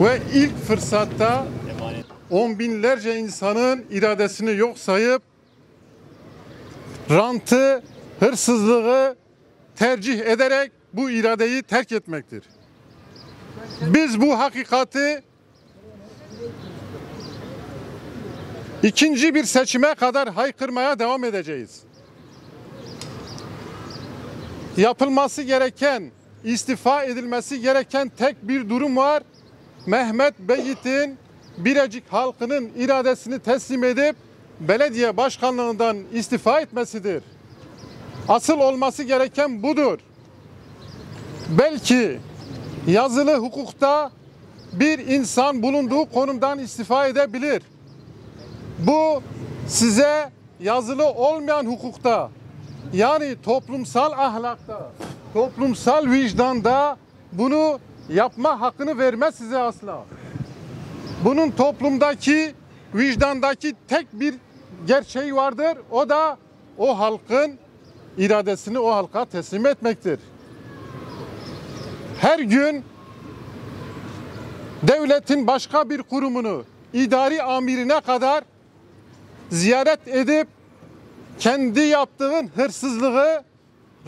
ve ilk fırsatta on binlerce insanın iradesini yok sayıp rantı, hırsızlığı tercih ederek bu iradeyi terk etmektir. Biz bu hakikati ikinci bir seçime kadar haykırmaya devam edeceğiz. Yapılması gereken, istifa edilmesi gereken tek bir durum var. Mehmet Beyit'in Birecik halkının iradesini teslim edip belediye başkanlığından istifa etmesidir. Asıl olması gereken budur. Belki yazılı hukukta bir insan bulunduğu konumdan istifa edebilir. Bu size yazılı olmayan hukukta yani toplumsal ahlakta, toplumsal vicdanda bunu yapma hakkını vermez size asla. Bunun toplumdaki, vicdandaki tek bir gerçeği vardır. O da o halkın iradesini o halka teslim etmektir. Her gün devletin başka bir kurumunu idari amirine kadar ziyaret edip kendi yaptığın hırsızlığı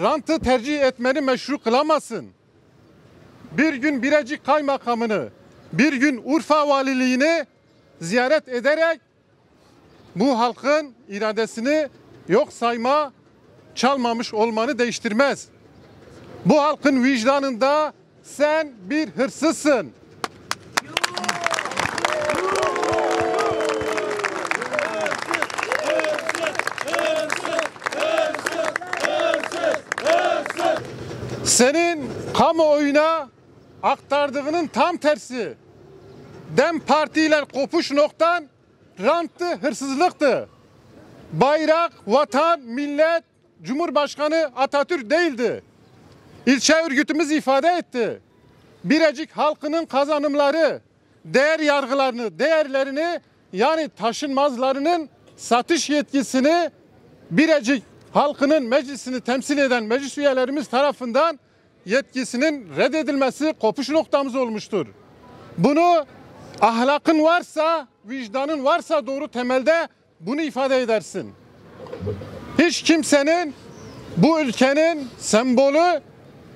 rantı tercih etmeni meşru kılamazsın. Bir gün Birecik Kaymakamını, bir gün Urfa Valiliğini ziyaret ederek bu halkın iradesini yok sayma, çalmamış olmanı değiştirmez. Bu halkın vicdanında sen bir hırsızsın. Senin kamuoyuna aktardığının tam tersi. Dem partiyle kopuş noktan ranttı, hırsızlıktı. Bayrak, vatan, millet, Cumhurbaşkanı Atatürk değildi. İlçe örgütümüz ifade etti. Birecik halkının kazanımları, değer yargılarını, değerlerini yani taşınmazlarının satış yetkisini Birecik halkının meclisini temsil eden meclis üyelerimiz tarafından yetkisinin reddedilmesi kopuş noktamız olmuştur. Bunu ahlakın varsa, vicdanın varsa doğru temelde bunu ifade edersin. Hiç kimsenin bu ülkenin sembolü,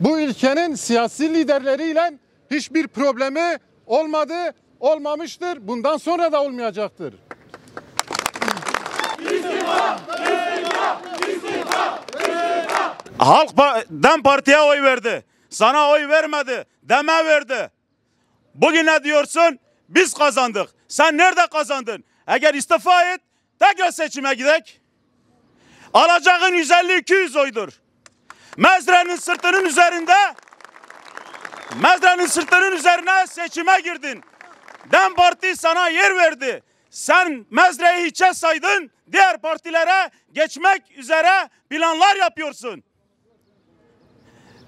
bu ülkenin siyasi liderleriyle hiçbir problemi olmadı, olmamıştır. Bundan sonra da olmayacaktır. Halk Dem Parti'ye oy verdi. Sana oy vermedi. Deme verdi. Bugün ne diyorsun? Biz kazandık. Sen nerede kazandın? Eğer istifa et, tekrar seçime gidek. Alacağın 150-200 oydur. Mezrenin sırtının üzerinde Mezrenin sırtının üzerine seçime girdin. Dem Parti sana yer verdi. Sen Mezre'yi hiçe saydın. Diğer partilere geçmek üzere planlar yapıyorsun.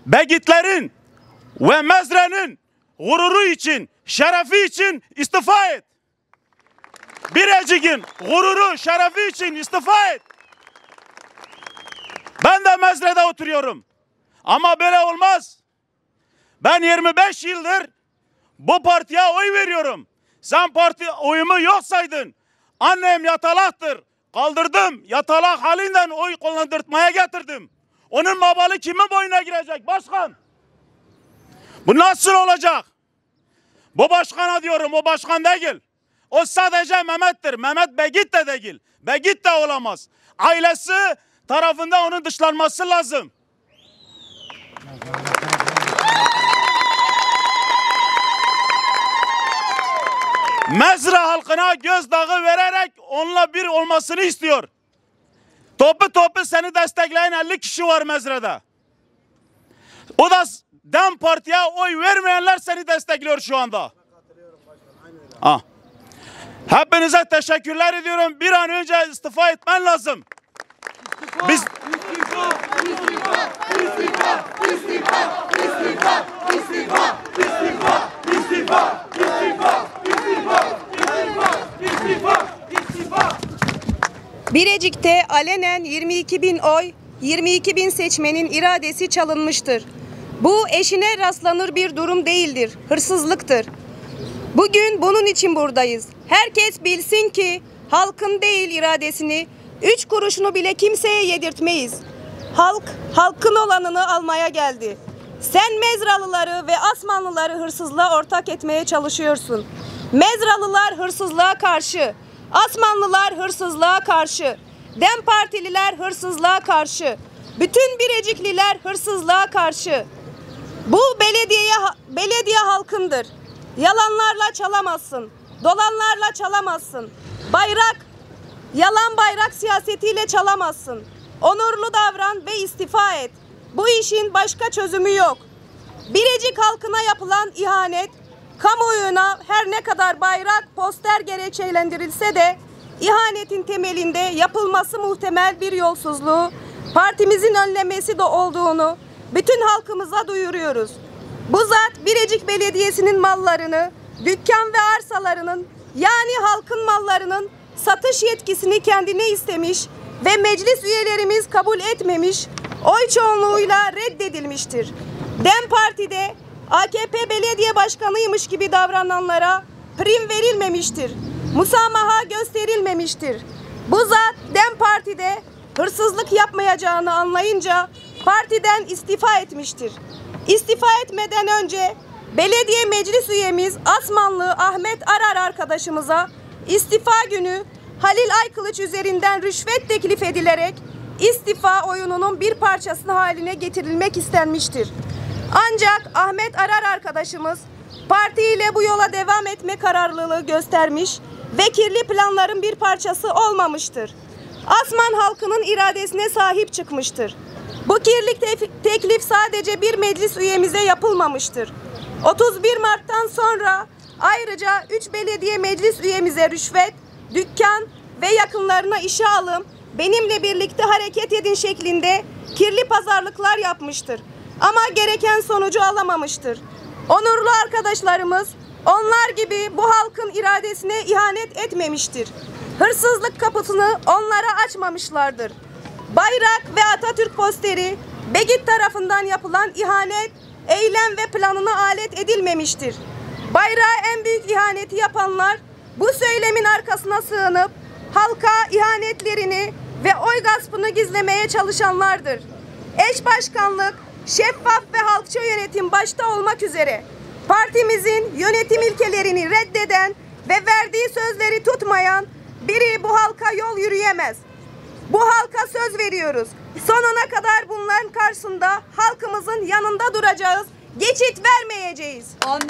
Begitlerin ve Mezre'nin gururu için, şerefi için istifa et. Birecik'in gururu, şerefi için istifa et. Ben de Mezre'de oturuyorum. Ama böyle olmaz. Ben 25 yıldır bu partiye oy veriyorum. Sen parti oyumu yok saydın. Annem yatalaktır. Kaldırdım. Yatalak halinden oy kullandırtmaya getirdim. Onun babalı kimin boyuna girecek başkan? Bu nasıl olacak? Bu başkana diyorum o başkan değil. O sadece Mehmet'tir. Mehmet Begit de değil. Begit de olamaz. Ailesi tarafında onun dışlanması lazım. Mezra halkına gözdağı vererek onunla bir olmasını istiyor. Topu topu seni destekleyen 50 kişi var Mezre'de. O da Dem Parti'ye oy vermeyenler seni destekliyor şu anda. Ha. Hepinize teşekkürler ediyorum. Bir an önce istifa etmen lazım. Biz Birecik'te alenen 22 bin oy, 22 bin seçmenin iradesi çalınmıştır. Bu eşine rastlanır bir durum değildir, hırsızlıktır. Bugün bunun için buradayız. Herkes bilsin ki halkın değil iradesini, üç kuruşunu bile kimseye yedirtmeyiz. Halk, halkın olanını almaya geldi. Sen Mezralıları ve Asmanlıları hırsızlığa ortak etmeye çalışıyorsun. Mezralılar hırsızlığa karşı, Asmanlılar hırsızlığa karşı, Dem Partililer hırsızlığa karşı, bütün Birecikliler hırsızlığa karşı. Bu belediyeye belediye halkındır. Yalanlarla çalamazsın. Dolanlarla çalamazsın. Bayrak yalan bayrak siyasetiyle çalamazsın. Onurlu davran ve istifa et. Bu işin başka çözümü yok. Birecik halkına yapılan ihanet kamuoyuna her ne kadar bayrak poster gerekçelendirilse de ihanetin temelinde yapılması muhtemel bir yolsuzluğu partimizin önlemesi de olduğunu bütün halkımıza duyuruyoruz. Bu zat Birecik Belediyesi'nin mallarını, dükkan ve arsalarının yani halkın mallarının satış yetkisini kendine istemiş ve meclis üyelerimiz kabul etmemiş, oy çoğunluğuyla reddedilmiştir. DEM Parti'de AKP belediye başkanıymış gibi davrananlara prim verilmemiştir. Musamaha gösterilmemiştir. Bu zat DEM Parti'de hırsızlık yapmayacağını anlayınca partiden istifa etmiştir. İstifa etmeden önce belediye meclis üyemiz Asmanlı Ahmet Arar arkadaşımıza istifa günü Halil Aykılıç üzerinden rüşvet teklif edilerek istifa oyununun bir parçası haline getirilmek istenmiştir. Ancak Ahmet Arar arkadaşımız partiyle bu yola devam etme kararlılığı göstermiş ve kirli planların bir parçası olmamıştır. Asman halkının iradesine sahip çıkmıştır. Bu kirli teklif sadece bir meclis üyemize yapılmamıştır. 31 Mart'tan sonra ayrıca 3 belediye meclis üyemize rüşvet, dükkan ve yakınlarına işe alım, benimle birlikte hareket edin şeklinde kirli pazarlıklar yapmıştır. Ama gereken sonucu alamamıştır. Onurlu arkadaşlarımız onlar gibi bu halkın iradesine ihanet etmemiştir. Hırsızlık kapısını onlara açmamışlardır. Bayrak ve Atatürk posteri Begit tarafından yapılan ihanet, eylem ve planına alet edilmemiştir. Bayrağa en büyük ihaneti yapanlar bu söylemin arkasına sığınıp halka ihanetlerini ve oy gaspını gizlemeye çalışanlardır. Eş başkanlık, şeffaf ve halkça yönetim başta olmak üzere partimizin yönetim ilkelerini reddeden ve verdiği sözleri tutmayan biri bu halka yol yürüyemez. Bu halka söz veriyoruz. Sonuna kadar bunların karşısında halkımızın yanında duracağız. Geçit vermeyeceğiz. Amin.